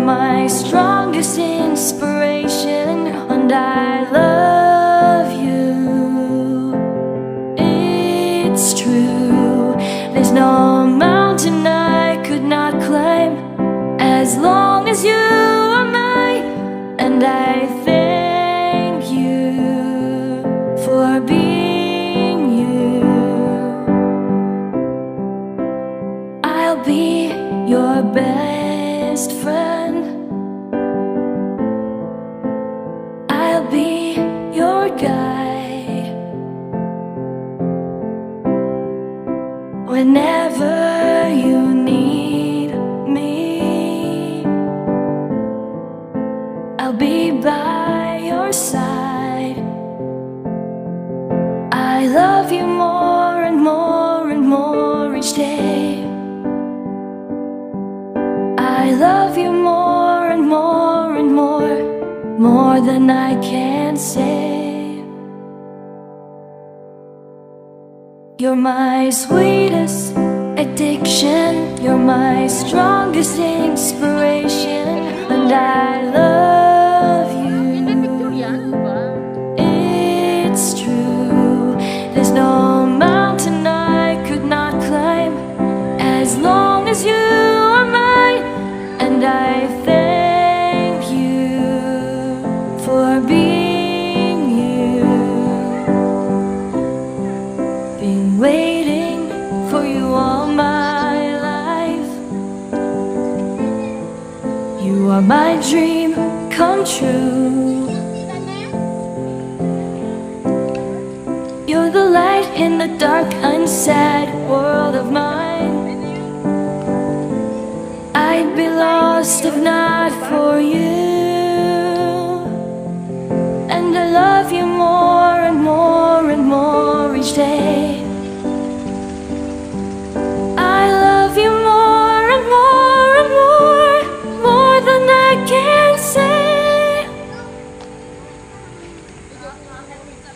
my strongest inspiration, and I love you. It's true, there's no mountain I could not climb as long as you are mine, and I than I can't say. You're my sweetest addiction, you're my strongest inspiration, and I love dream come true. You're the light in the dark, unsaid world of mine. I'd be lost if not for you.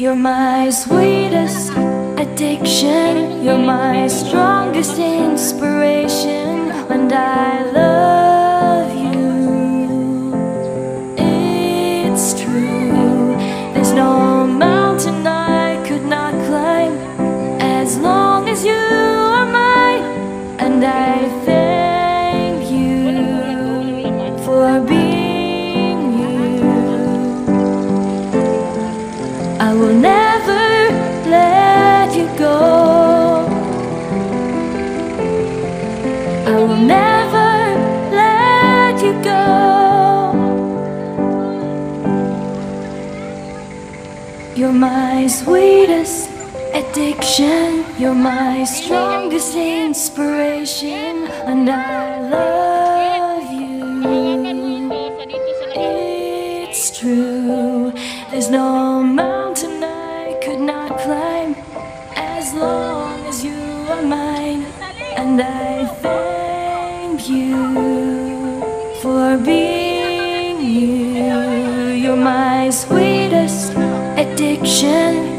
You're my sweetest addiction. You're my strongest inspiration. And I love sweetest addiction. You're my strongest inspiration, and I love you. It's true. There's no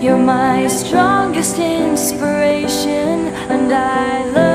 You're my strongest inspiration, and I love.